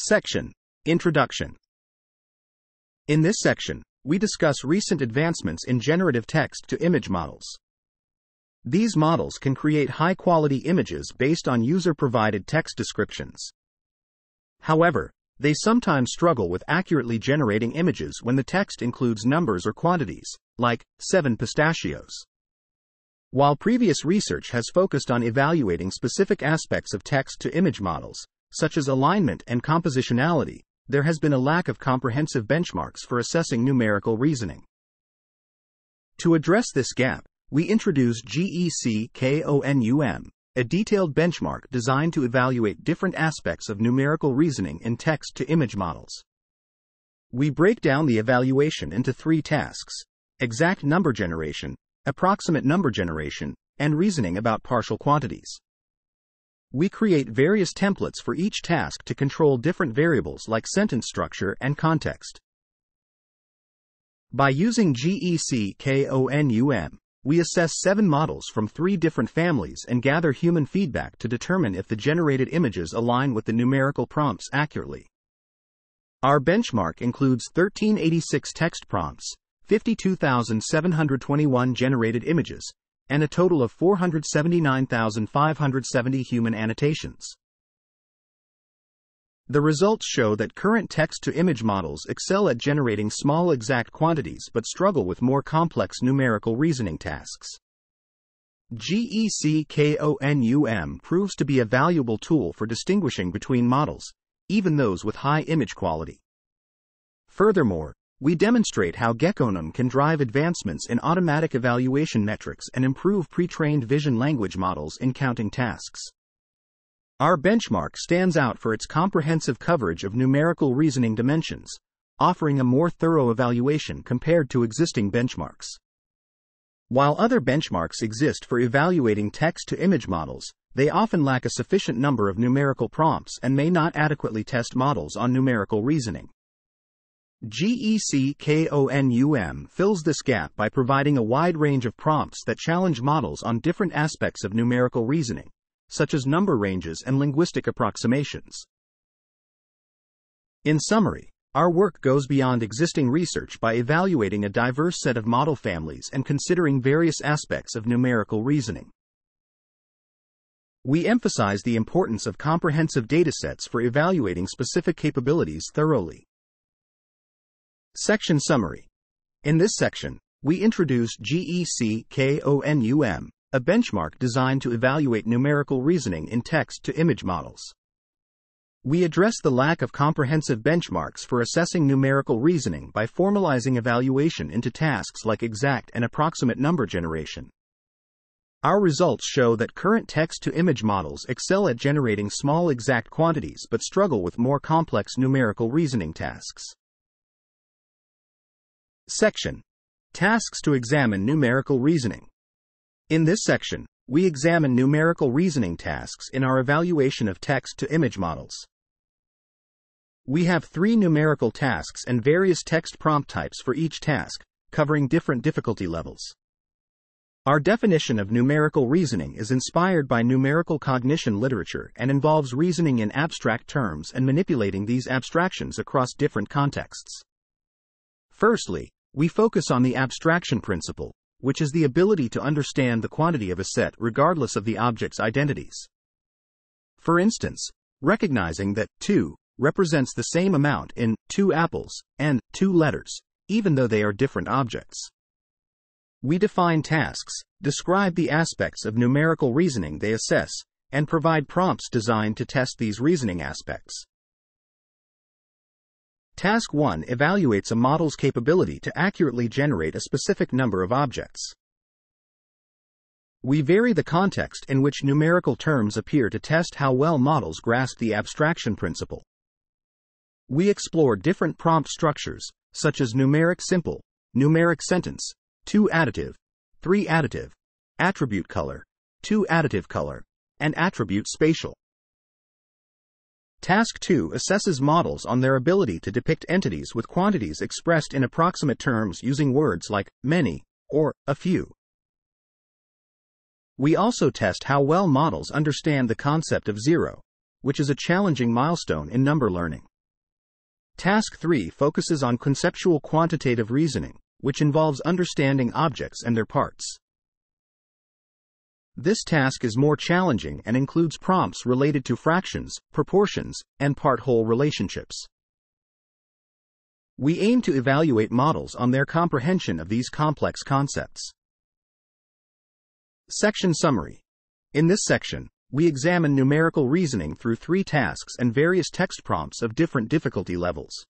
Section Introduction In this section, we discuss recent advancements in generative text to image models. These models can create high quality images based on user provided text descriptions. However, they sometimes struggle with accurately generating images when the text includes numbers or quantities, like 7 pistachios. While previous research has focused on evaluating specific aspects of text to image models, such as alignment and compositionality, there has been a lack of comprehensive benchmarks for assessing numerical reasoning. To address this gap, we introduced GECKONUM, a detailed benchmark designed to evaluate different aspects of numerical reasoning in text to image models. We break down the evaluation into three tasks exact number generation, approximate number generation, and reasoning about partial quantities. We create various templates for each task to control different variables like sentence structure and context. By using GECKONUM, we assess seven models from three different families and gather human feedback to determine if the generated images align with the numerical prompts accurately. Our benchmark includes 1386 text prompts, 52,721 generated images, and a total of 479,570 human annotations. The results show that current text to image models excel at generating small exact quantities but struggle with more complex numerical reasoning tasks. GECKONUM proves to be a valuable tool for distinguishing between models, even those with high image quality. Furthermore, we demonstrate how GECKONUM can drive advancements in automatic evaluation metrics and improve pre trained vision language models in counting tasks. Our benchmark stands out for its comprehensive coverage of numerical reasoning dimensions, offering a more thorough evaluation compared to existing benchmarks. While other benchmarks exist for evaluating text to image models, they often lack a sufficient number of numerical prompts and may not adequately test models on numerical reasoning. GECKONUM fills this gap by providing a wide range of prompts that challenge models on different aspects of numerical reasoning, such as number ranges and linguistic approximations. In summary, our work goes beyond existing research by evaluating a diverse set of model families and considering various aspects of numerical reasoning. We emphasize the importance of comprehensive datasets for evaluating specific capabilities thoroughly. Section Summary In this section, we introduce GECKONUM, a benchmark designed to evaluate numerical reasoning in text to image models. We address the lack of comprehensive benchmarks for assessing numerical reasoning by formalizing evaluation into tasks like exact and approximate number generation. Our results show that current text to image models excel at generating small exact quantities but struggle with more complex numerical reasoning tasks. Section Tasks to examine numerical reasoning. In this section, we examine numerical reasoning tasks in our evaluation of text to image models. We have three numerical tasks and various text prompt types for each task, covering different difficulty levels. Our definition of numerical reasoning is inspired by numerical cognition literature and involves reasoning in abstract terms and manipulating these abstractions across different contexts. Firstly, we focus on the abstraction principle, which is the ability to understand the quantity of a set regardless of the object's identities. For instance, recognizing that 2 represents the same amount in 2 apples and 2 letters, even though they are different objects. We define tasks, describe the aspects of numerical reasoning they assess, and provide prompts designed to test these reasoning aspects. Task 1 evaluates a model's capability to accurately generate a specific number of objects. We vary the context in which numerical terms appear to test how well models grasp the abstraction principle. We explore different prompt structures, such as numeric simple, numeric sentence, 2 additive, 3 additive, attribute color, 2 additive color, and attribute spatial. Task 2 assesses models on their ability to depict entities with quantities expressed in approximate terms using words like many or a few. We also test how well models understand the concept of zero, which is a challenging milestone in number learning. Task 3 focuses on conceptual quantitative reasoning, which involves understanding objects and their parts. This task is more challenging and includes prompts related to fractions, proportions, and part whole relationships. We aim to evaluate models on their comprehension of these complex concepts. Section Summary In this section, we examine numerical reasoning through three tasks and various text prompts of different difficulty levels.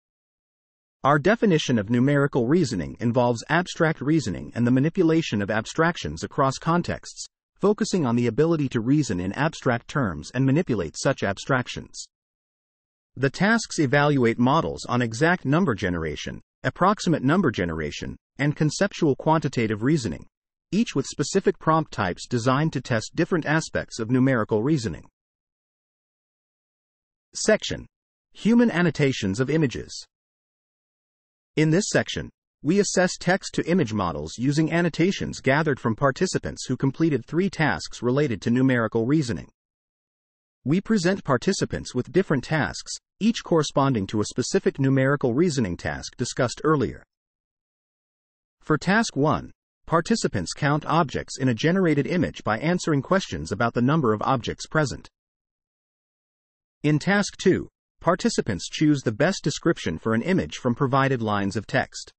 Our definition of numerical reasoning involves abstract reasoning and the manipulation of abstractions across contexts, focusing on the ability to reason in abstract terms and manipulate such abstractions. The tasks evaluate models on exact number generation, approximate number generation, and conceptual quantitative reasoning, each with specific prompt types designed to test different aspects of numerical reasoning. Section Human Annotations of Images. In this section, we assess text to image models using annotations gathered from participants who completed three tasks related to numerical reasoning. We present participants with different tasks, each corresponding to a specific numerical reasoning task discussed earlier. For Task 1, participants count objects in a generated image by answering questions about the number of objects present. In Task 2, participants choose the best description for an image from provided lines of text.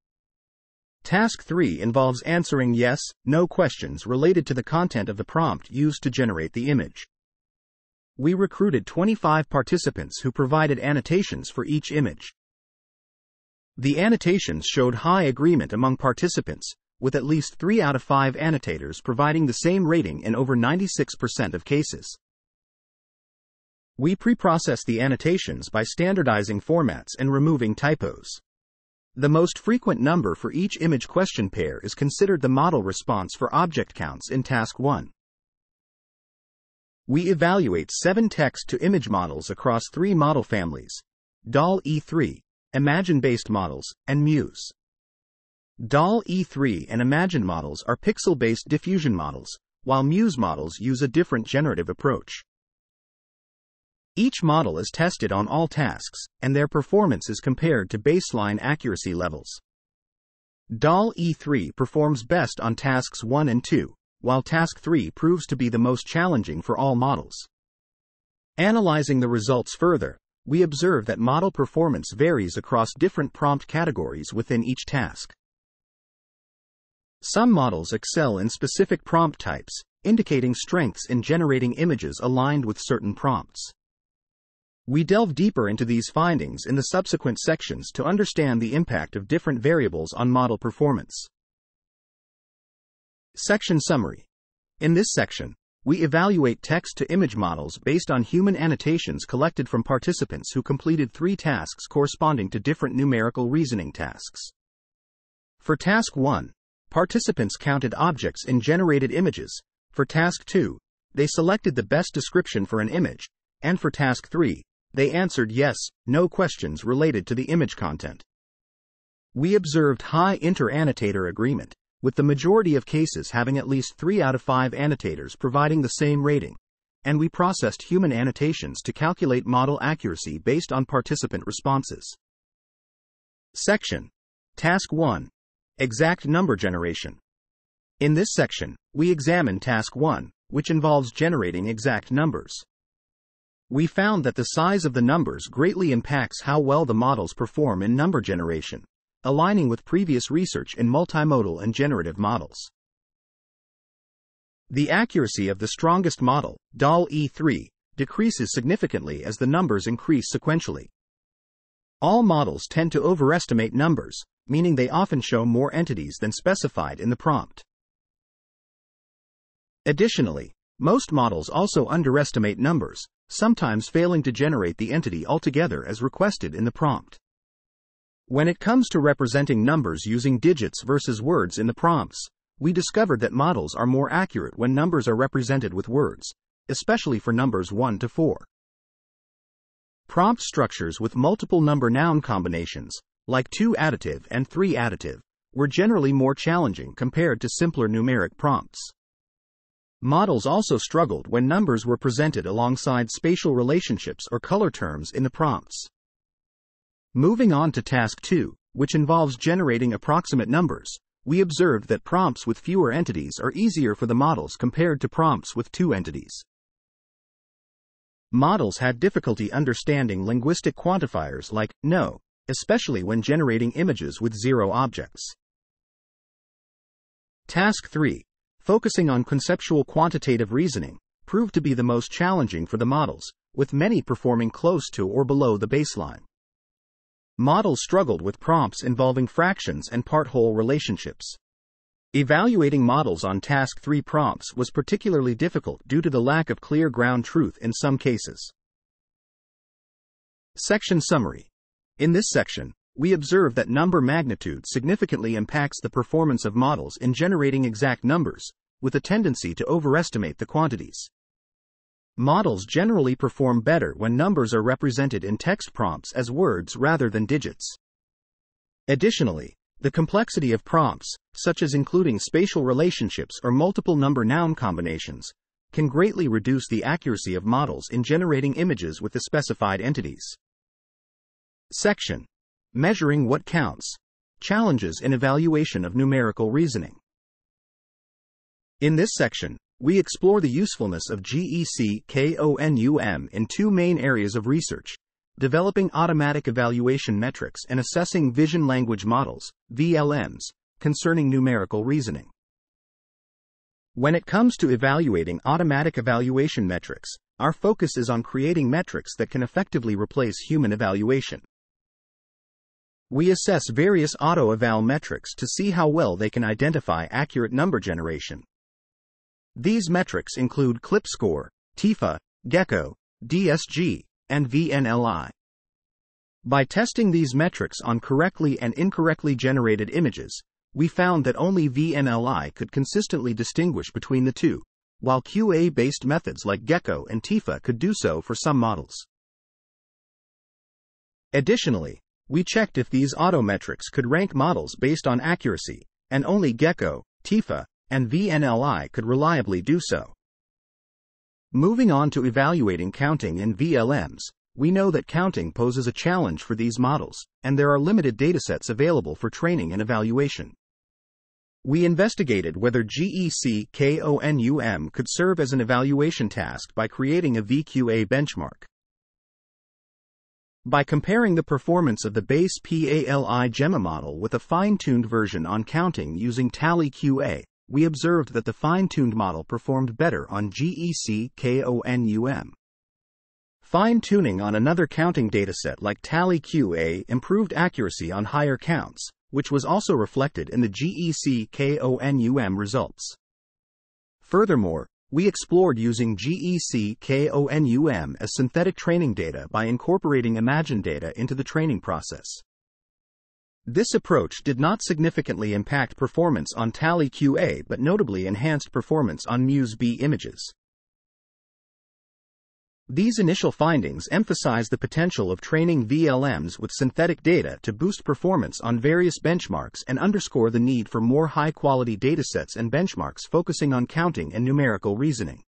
Task 3 involves answering yes, no questions related to the content of the prompt used to generate the image. We recruited 25 participants who provided annotations for each image. The annotations showed high agreement among participants, with at least 3 out of 5 annotators providing the same rating in over 96% of cases. We preprocess the annotations by standardizing formats and removing typos. The most frequent number for each image question pair is considered the model response for object counts in Task 1. We evaluate seven text to image models across three model families DALL-E 3, Imagen based models, and Muse. DALL-E 3 and Imagen models are pixel based diffusion models, while Muse models use a different generative approach. Each model is tested on all tasks, and their performance is compared to baseline accuracy levels. DALL-E 3 performs best on tasks 1 and 2, while task 3 proves to be the most challenging for all models. Analyzing the results further, we observe that model performance varies across different prompt categories within each task. Some models excel in specific prompt types, indicating strengths in generating images aligned with certain prompts. We delve deeper into these findings in the subsequent sections to understand the impact of different variables on model performance. Section Summary In this section, we evaluate text to image models based on human annotations collected from participants who completed three tasks corresponding to different numerical reasoning tasks. For Task 1, Participants counted objects in generated images. For task 2, they selected the best description for an image, and for task 3, they answered yes, no questions related to the image content. We observed high inter-annotator agreement, with the majority of cases having at least 3 out of 5 annotators providing the same rating, and we processed human annotations to calculate model accuracy based on participant responses. Section Task 1 Exact number generation. In this section, we examine task 1, which involves generating exact numbers. We found that the size of the numbers greatly impacts how well the models perform in number generation, aligning with previous research in multimodal and generative models. The accuracy of the strongest model, DALL-E 3, decreases significantly as the numbers increase sequentially. All models tend to overestimate numbers, meaning they often show more entities than specified in the prompt. Additionally, most models also underestimate numbers, sometimes failing to generate the entity altogether as requested in the prompt. When it comes to representing numbers using digits versus words in the prompts, we discovered that models are more accurate when numbers are represented with words, especially for numbers 1 to 4. Prompt structures with multiple number noun combinations, like 2 additive and 3 additive, were generally more challenging compared to simpler numeric prompts. Models also struggled when numbers were presented alongside spatial relationships or color terms in the prompts. Moving on to task 2, which involves generating approximate numbers, we observed that prompts with fewer entities are easier for the models compared to prompts with two entities. Models had difficulty understanding linguistic quantifiers like no, especially when generating images with zero objects. Task 3, focusing on conceptual quantitative reasoning, proved to be the most challenging for the models, with many performing close to or below the baseline. Models struggled with prompts involving fractions and part-whole relationships. Evaluating models on Task 3 prompts was particularly difficult due to the lack of clear ground truth in some cases. Section Summary In this section, we observe that number magnitude significantly impacts the performance of models in generating exact numbers, with a tendency to overestimate the quantities. Models generally perform better when numbers are represented in text prompts as words rather than digits. Additionally, the complexity of prompts, such as including spatial relationships or multiple number noun combinations, can greatly reduce the accuracy of models in generating images with the specified entities. Section Measuring what counts. Challenges in evaluation of numerical reasoning. In this section, we explore the usefulness of GECKONUM in two main areas of research developing automatic evaluation metrics and assessing vision language models, VLMs, concerning numerical reasoning. When it comes to evaluating automatic evaluation metrics, our focus is on creating metrics that can effectively replace human evaluation. We assess various auto-eval metrics to see how well they can identify accurate number generation, these metrics include clip score, TIFA, Gecko, DSG, and VNLI. By testing these metrics on correctly and incorrectly generated images, we found that only VNLI could consistently distinguish between the two, while QA based methods like Gecko and TIFA could do so for some models. Additionally, we checked if these auto metrics could rank models based on accuracy, and only Gecko, TIFA, and VNLI could reliably do so. Moving on to evaluating counting in VLMs, we know that counting poses a challenge for these models, and there are limited datasets available for training and evaluation. We investigated whether GECKONUM could serve as an evaluation task by creating a VQA benchmark. By comparing the performance of the base PaliGemma model with a fine tuned version on counting using TallyQA, we observed that the fine-tuned model performed better on GECKONUM. Fine-tuning on another counting dataset like TallyQA improved accuracy on higher counts, which was also reflected in the GECKONUM results. Furthermore, we explored using GECKONUM as synthetic training data by incorporating Imagen data into the training process. This approach did not significantly impact performance on TallyQA but notably enhanced performance on Muse B images. These initial findings emphasize the potential of training VLMs with synthetic data to boost performance on various benchmarks and underscore the need for more high quality datasets and benchmarks focusing on counting and numerical reasoning.